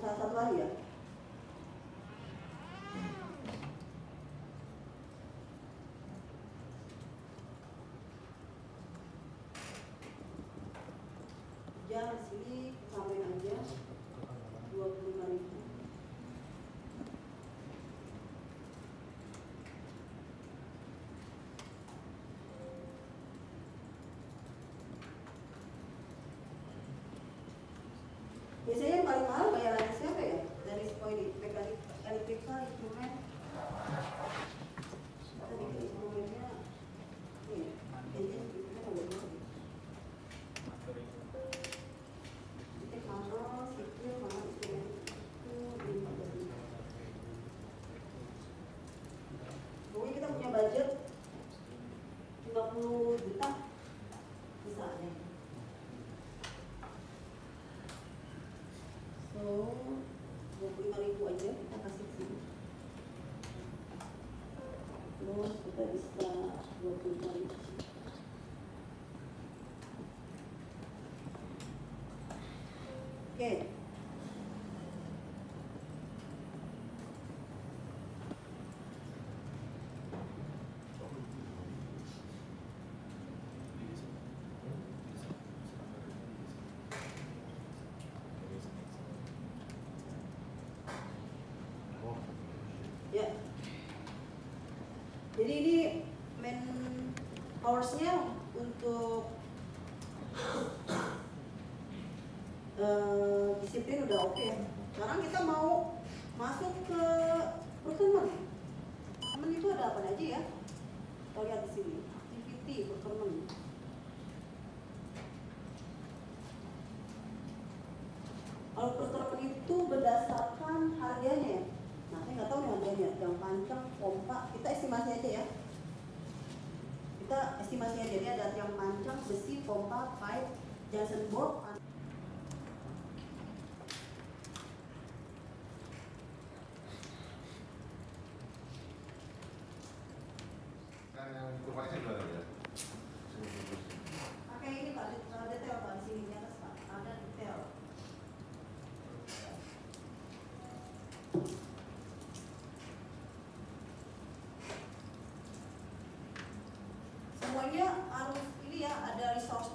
salah satu hari ya? Ya, di sini samain aja 25 ribu. Biasanya yang paling mahal bayarannya siapa ya? Dari poin mekanik elektrikal instrumen. Tadi ke instrumennya ini ya. Engine instrumen ada dua. Jadi mahal, sipil, mahal instrumen itu lima belas ribu. Pokoknya kita punya budget 50 juta misalnya. So, 25 ribu aja kita kasih sini. Terus kita bisa 25 ribu. Oke. Ya. Jadi ini main hours-nya untuk eh, disiplin udah oke. Sekarang kita mau masuk ke procurement. Procurement itu ada apa aja ya? Kita lihat di sini. Activity procurement. Kalau procurement itu berdasarkan harganya ya. Nggak tahu nih harganya. Yang panjang, pompa, kita estimasi aja ya. Kita estimasi aja. Jadi ada yang panjang, besi, pompa, pipe, Johnson board, Kan kurvanya ya? pokoknya harus ini ya ada resource